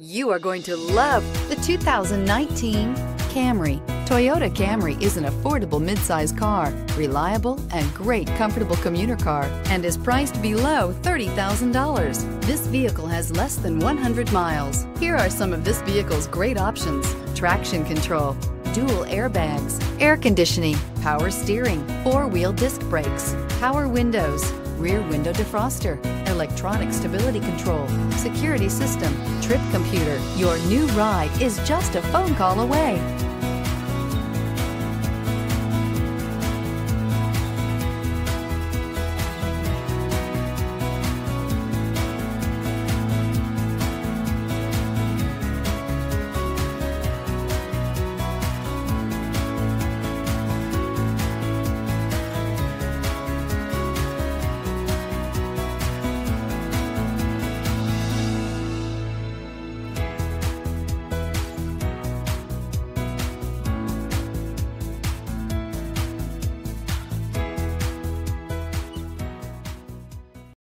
You are going to love the 2019 Camry. Toyota Camry is an affordable midsize car, reliable and great comfortable commuter car, and is priced below $30,000. This vehicle has less than 100 miles. Here are some of this vehicle's great options. Traction control, dual airbags, air conditioning, power steering, four-wheel disc brakes, power windows, rear window defroster, electronic stability control, security system, trip computer. Your new ride is just a phone call away.